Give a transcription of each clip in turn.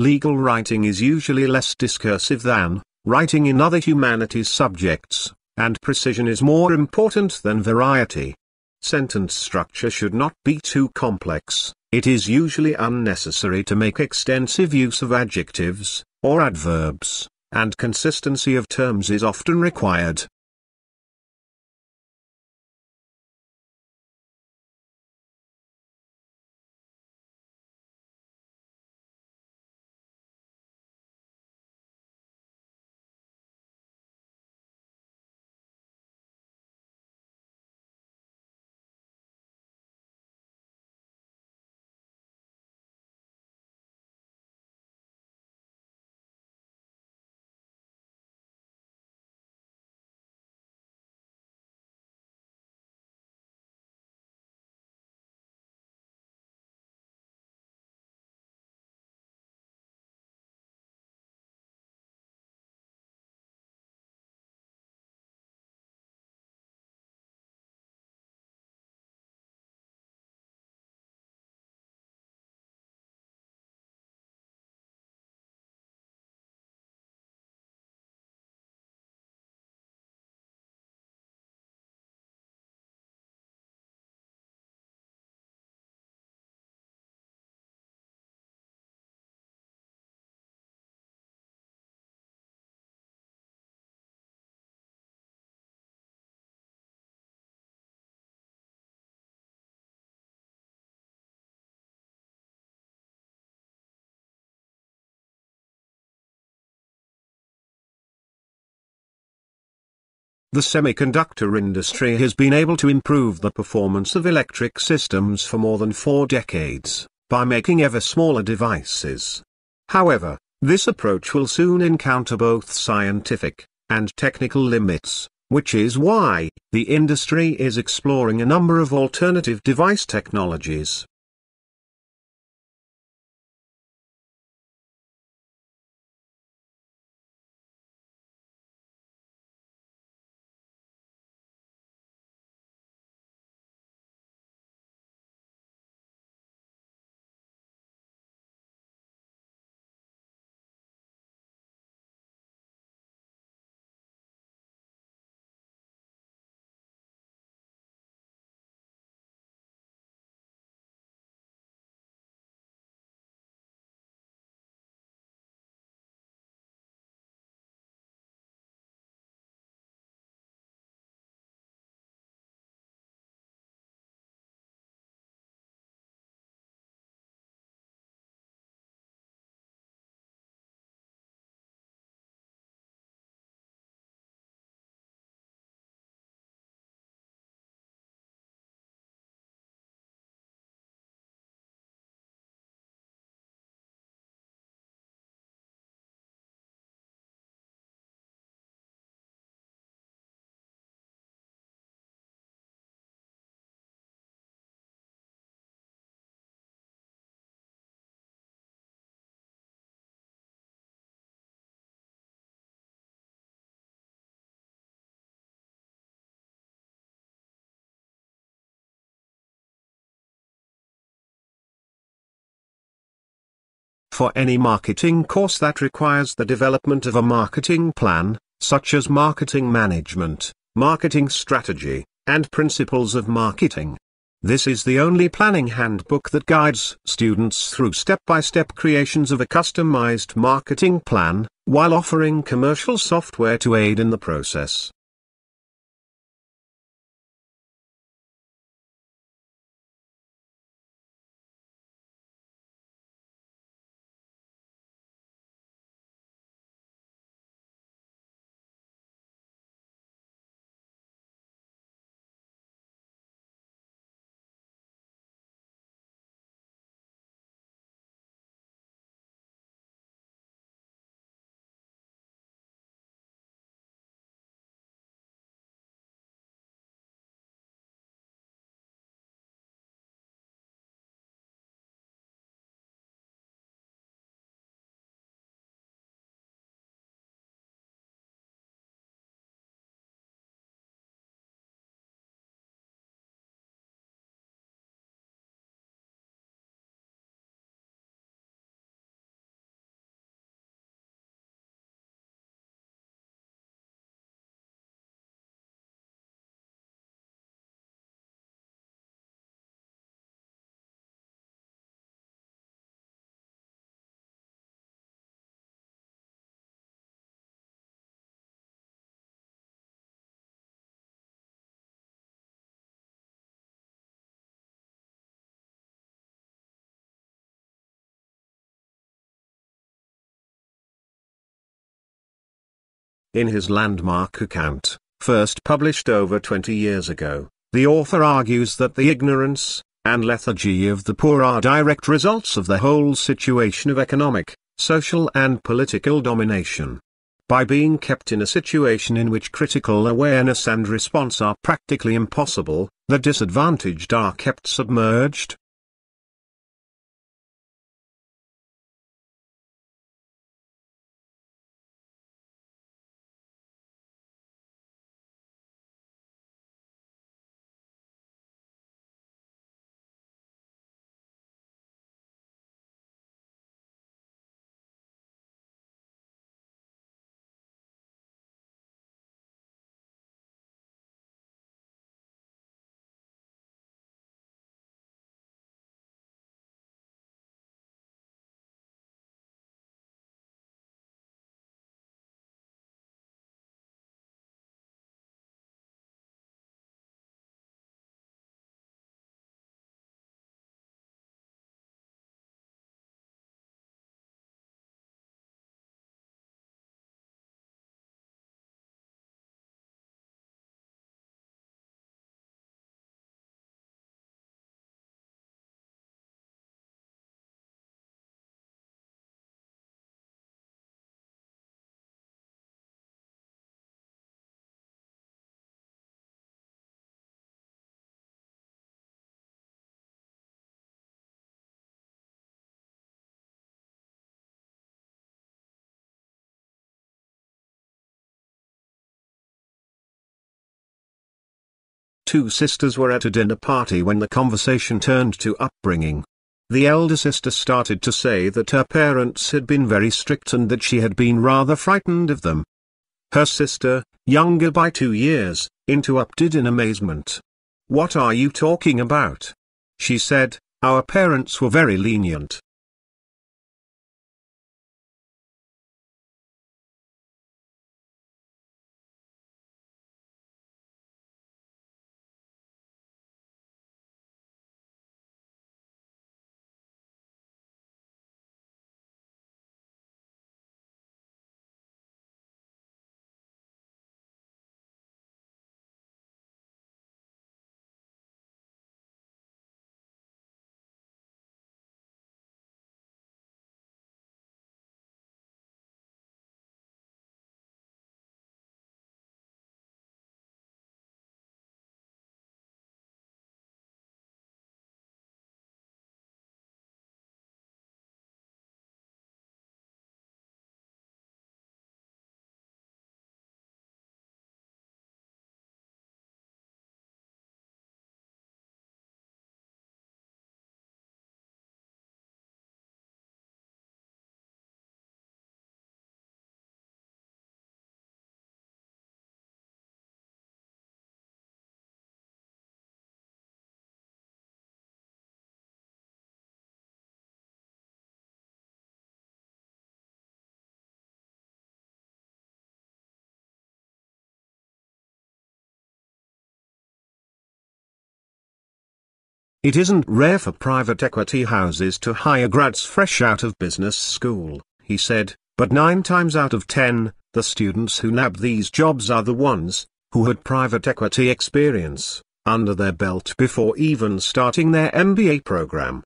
legal writing is usually less discursive than writing in other humanities subjects, and precision is more important than variety. Sentence structure should not be too complex, it is usually unnecessary to make extensive use of adjectives, or adverbs, and consistency of terms is often required. The semiconductor industry has been able to improve the performance of electric systems for more than four decades, by making ever smaller devices. However, this approach will soon encounter both scientific and technical limits, which is why the industry is exploring a number of alternative device technologies. For any marketing course that requires the development of a marketing plan, such as marketing management, marketing strategy, and principles of marketing. This is the only planning handbook that guides students through step-by-step -step creations of a customized marketing plan, while offering commercial software to aid in the process. In his landmark account, first published over 20 years ago, the author argues that the ignorance and lethargy of the poor are direct results of the whole situation of economic, social and political domination. By being kept in a situation in which critical awareness and response are practically impossible, the disadvantaged are kept submerged, Two sisters were at a dinner party when the conversation turned to upbringing. The elder sister started to say that her parents had been very strict and that she had been rather frightened of them. Her sister, younger by two years, interrupted in amazement. What are you talking about? She said, Our parents were very lenient. It isn't rare for private equity houses to hire grads fresh out of business school, he said, but nine times out of ten, the students who nab these jobs are the ones who had private equity experience under their belt before even starting their MBA program.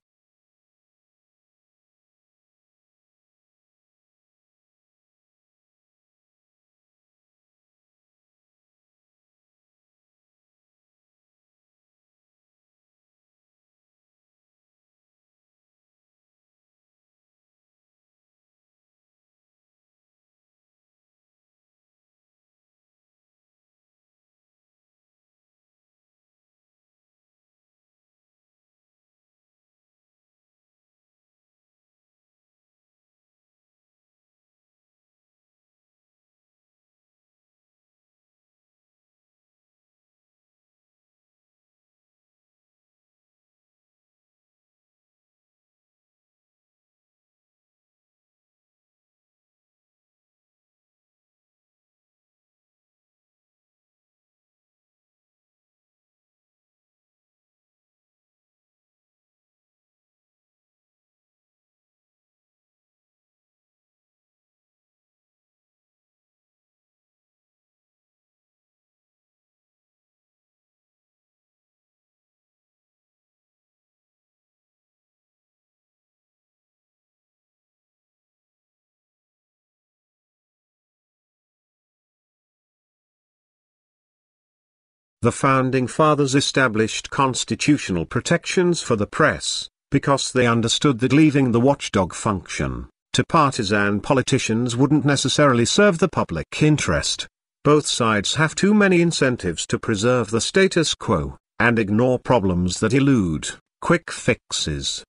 The Founding Fathers established constitutional protections for the press, because they understood that leaving the watchdog function to partisan politicians wouldn't necessarily serve the public interest. Both sides have too many incentives to preserve the status quo, and ignore problems that elude quick fixes.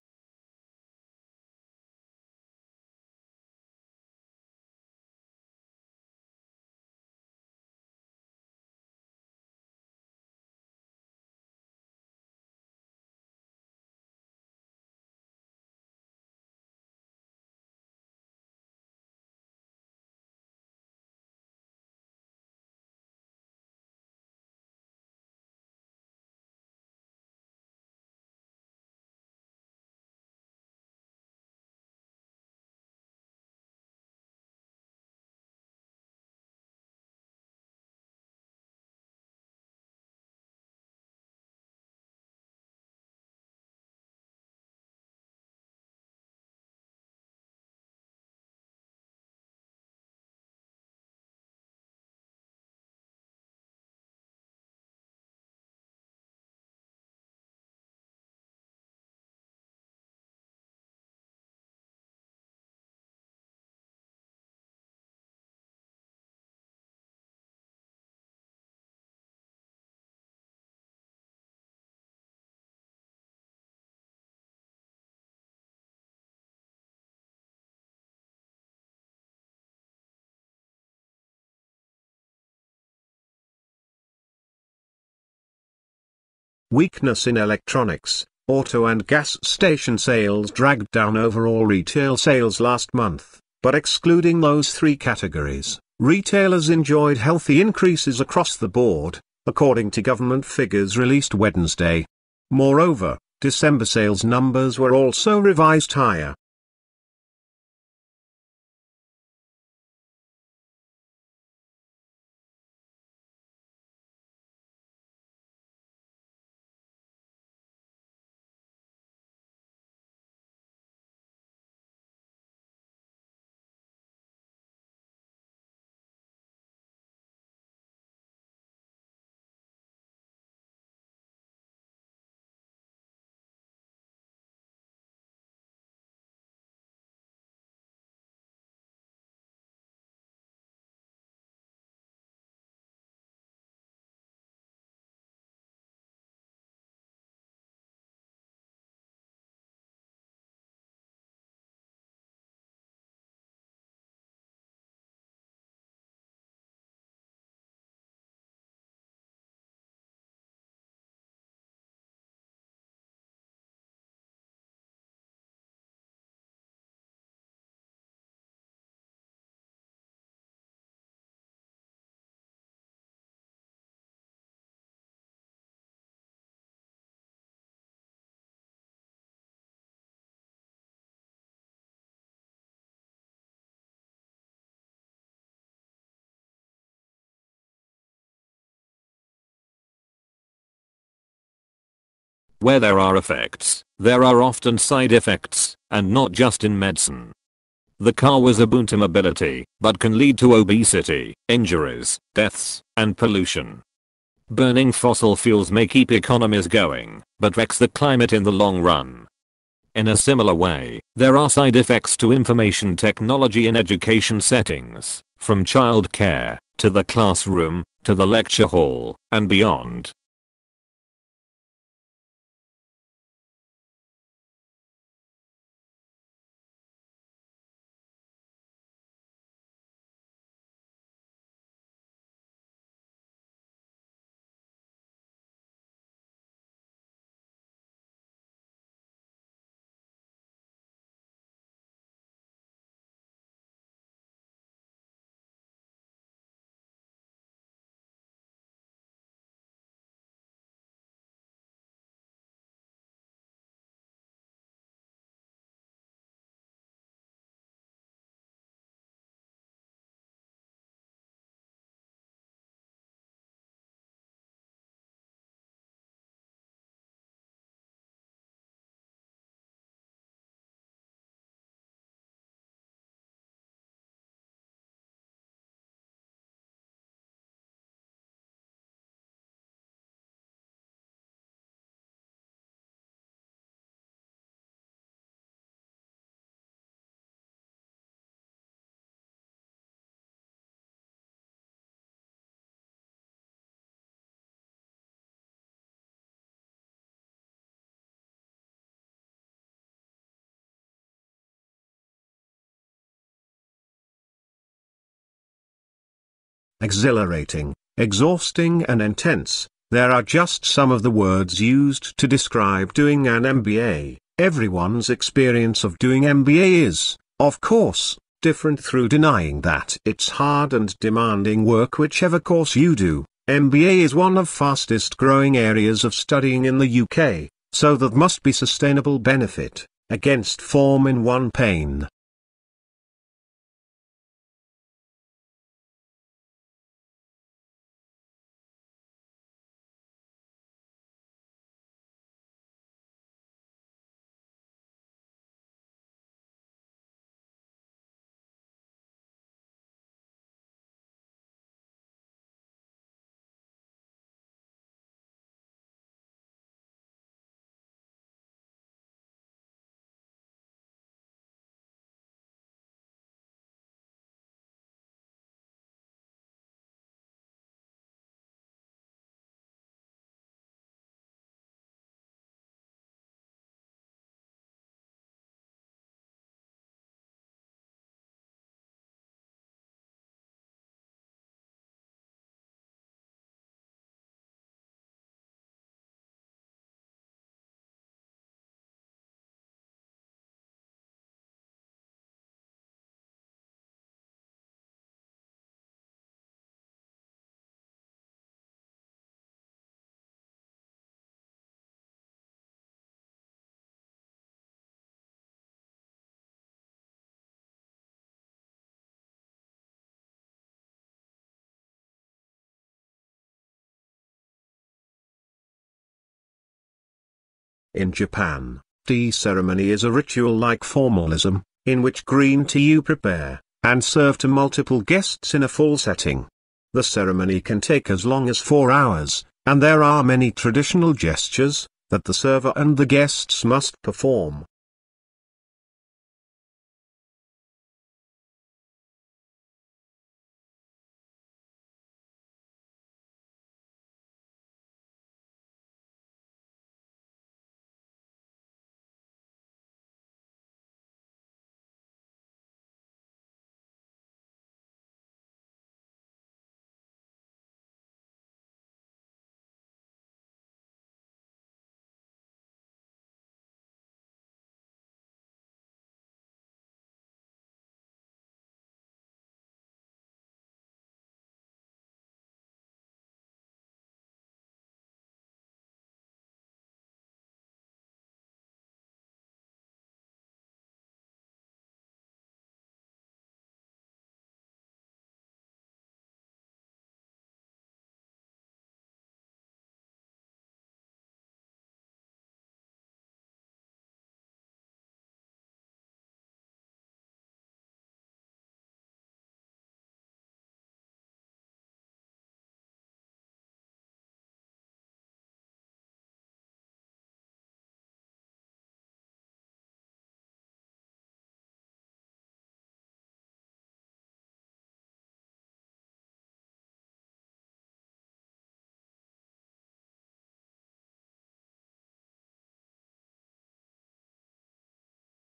Weakness in electronics, auto and gas station sales dragged down overall retail sales last month, but excluding those three categories, retailers enjoyed healthy increases across the board, according to government figures released Wednesday. Moreover, December sales numbers were also revised higher. Where there are effects, there are often side effects, and not just in medicine. The car was a boon to mobility, but can lead to obesity, injuries, deaths, and pollution. Burning fossil fuels may keep economies going, but wrecks the climate in the long run. In a similar way, there are side effects to information technology in education settings, from childcare, to the classroom, to the lecture hall, and beyond. Exhilarating, exhausting and intense. There are just some of the words used to describe doing an MBA. Everyone's experience of doing MBA is, of course, different through denying that it's hard and demanding work whichever course you do. MBA is one of fastest growing areas of studying in the UK, so that must be sustainable benefit, against form in one pain. In Japan, tea ceremony is a ritual-like formalism, in which green tea you prepare, and serve to multiple guests in a full setting. The ceremony can take as long as four hours, and there are many traditional gestures, that the server and the guests must perform.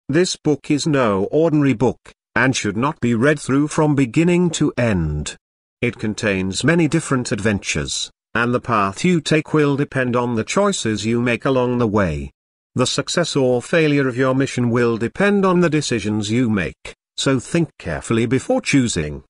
This book is no ordinary book, and should not be read through from beginning to end. It contains many different adventures, and the path you take will depend on the choices you make along the way. The success or failure of your mission will depend on the decisions you make, so think carefully before choosing.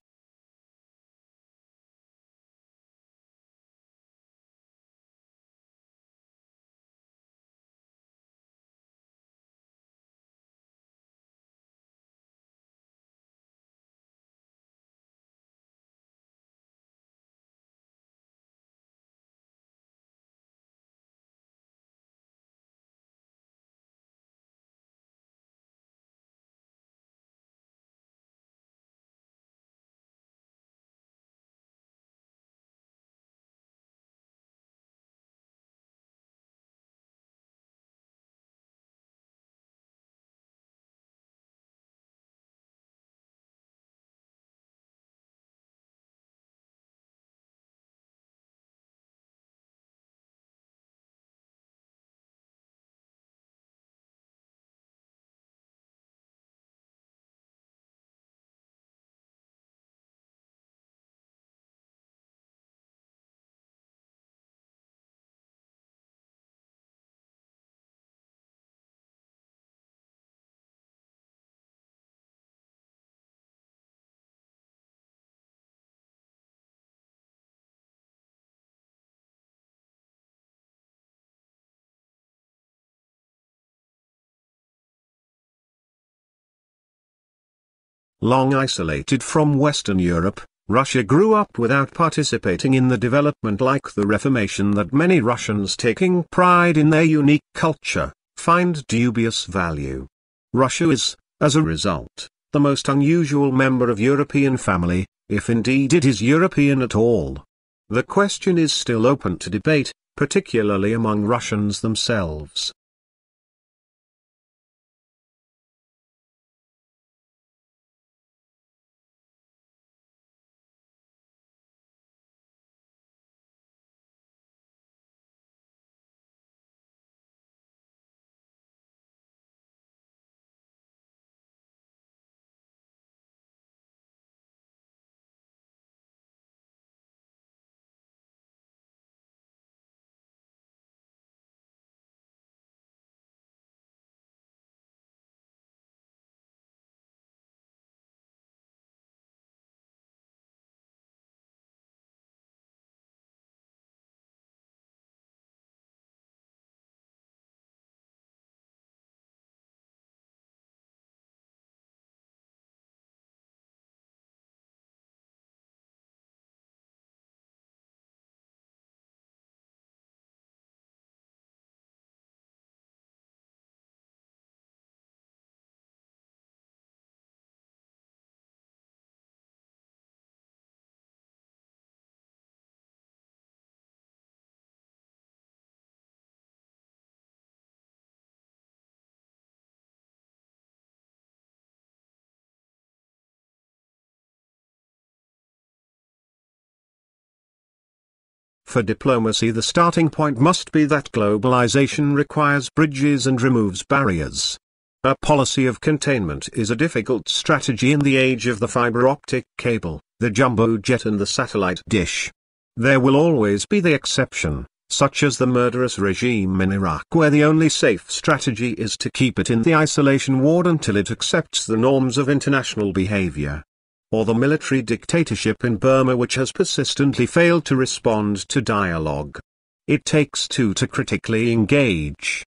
Long isolated from Western Europe, Russia grew up without participating in the development like the Reformation that many Russians taking pride in their unique culture, find dubious value. Russia is, as a result, the most unusual member of European family, if indeed it is European at all. The question is still open to debate, particularly among Russians themselves. For diplomacy the starting point must be that globalization requires bridges and removes barriers. A policy of containment is a difficult strategy in the age of the fiber optic cable, the jumbo jet and the satellite dish. There will always be the exception, such as the murderous regime in Iraq where the only safe strategy is to keep it in the isolation ward until it accepts the norms of international behavior or the military dictatorship in Burma which has persistently failed to respond to dialogue. It takes two to critically engage.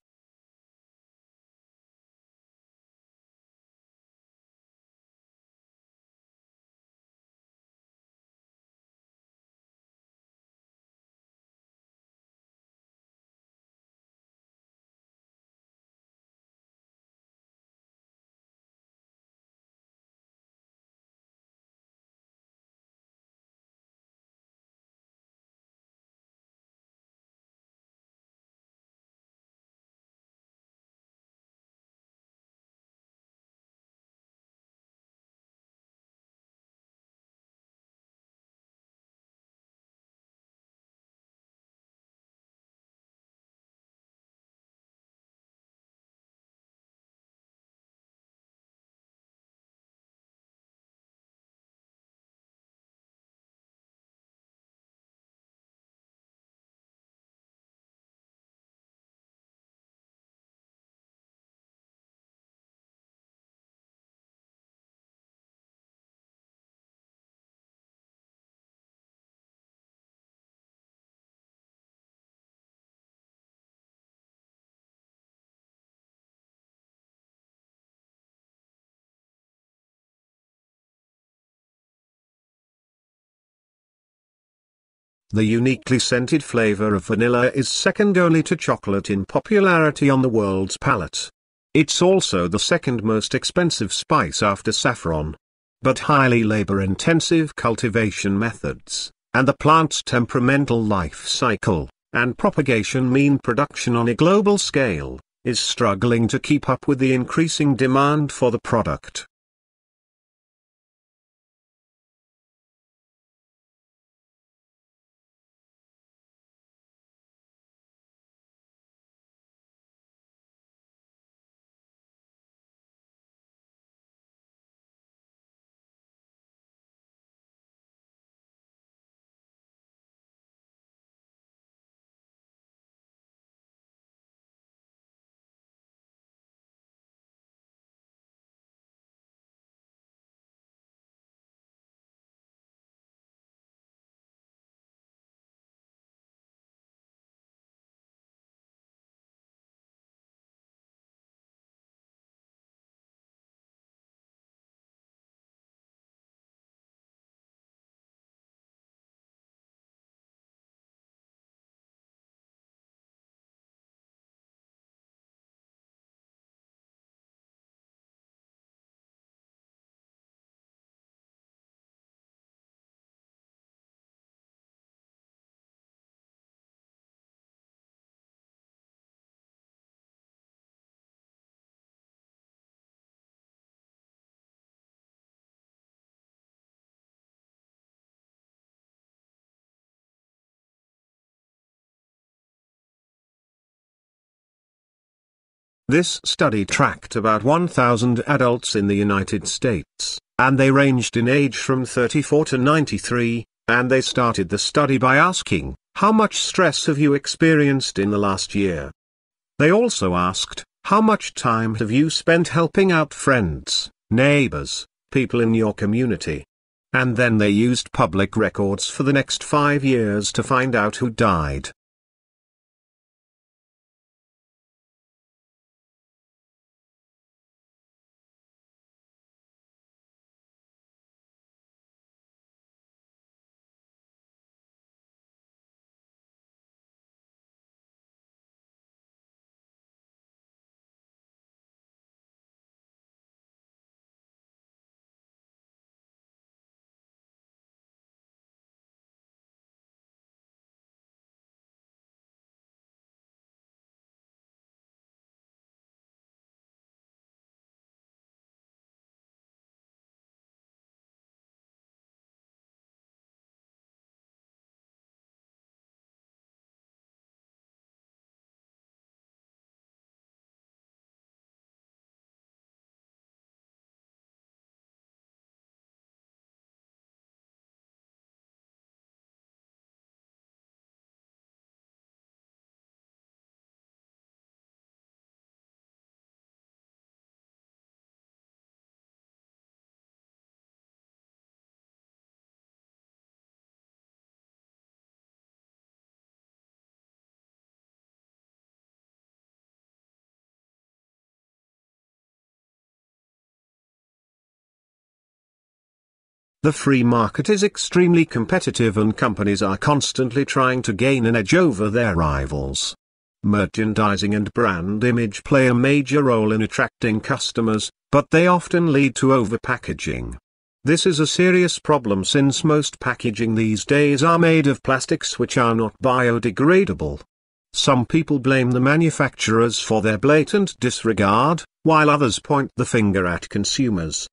The uniquely scented flavor of vanilla is second only to chocolate in popularity on the world's palate. It's also the second most expensive spice after saffron. But highly labor-intensive cultivation methods, and the plant's temperamental life cycle, and propagation mean production on a global scale, is struggling to keep up with the increasing demand for the product. This study tracked about 1,000 adults in the United States, and they ranged in age from 34 to 93, and they started the study by asking, how much stress have you experienced in the last year? They also asked, how much time have you spent helping out friends, neighbors, people in your community? And then they used public records for the next five years to find out who died. The free market is extremely competitive and companies are constantly trying to gain an edge over their rivals. Merchandising and brand image play a major role in attracting customers, but they often lead to overpackaging. This is a serious problem since most packaging these days are made of plastics which are not biodegradable. Some people blame the manufacturers for their blatant disregard, while others point the finger at consumers.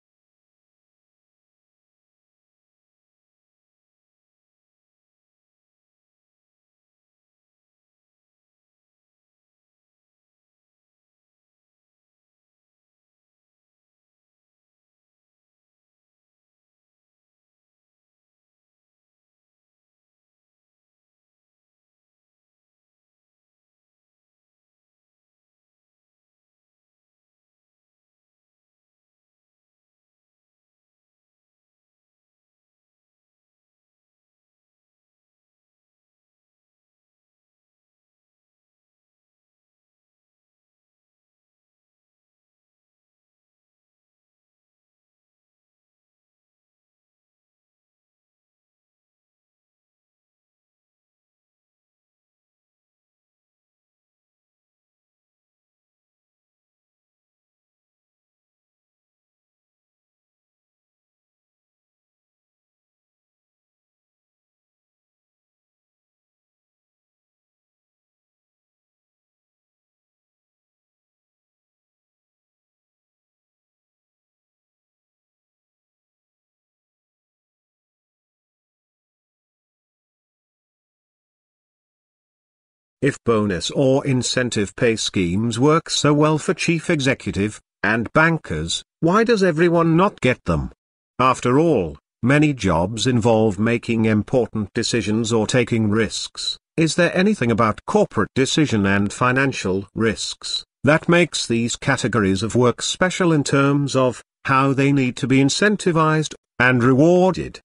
If bonus or incentive pay schemes work so well for chief executive and bankers, why does everyone not get them? After all, many jobs involve making important decisions or taking risks. Is there anything about corporate decision and financial risks that makes these categories of work special in terms of how they need to be incentivized and rewarded?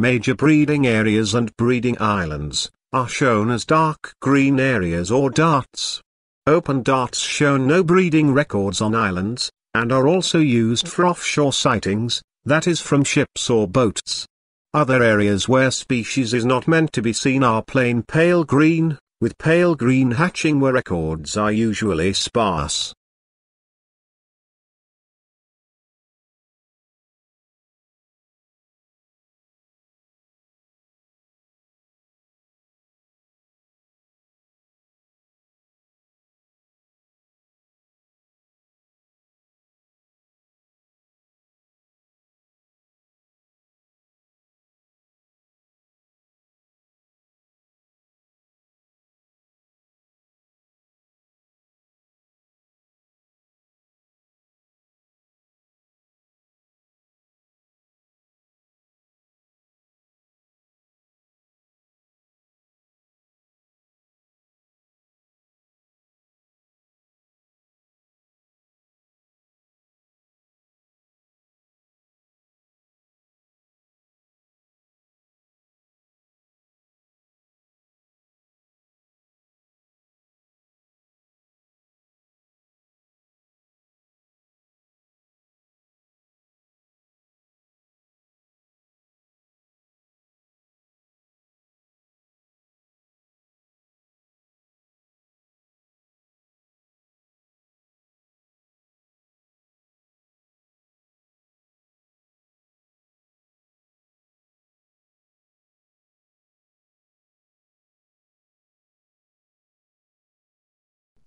Major breeding areas and breeding islands are shown as dark green areas or darts. Open darts show no breeding records on islands, and are also used for offshore sightings, that is from ships or boats. Other areas where species is not meant to be seen are plain pale green, with pale green hatching where records are usually sparse.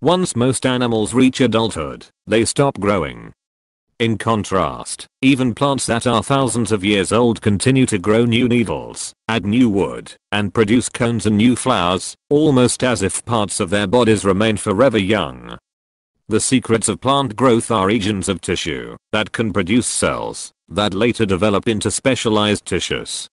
Once most animals reach adulthood, they stop growing. In contrast, even plants that are thousands of years old continue to grow new needles, add new wood, and produce cones and new flowers, almost as if parts of their bodies remain forever young. The secrets of plant growth are regions of tissue that can produce cells that later develop into specialized tissues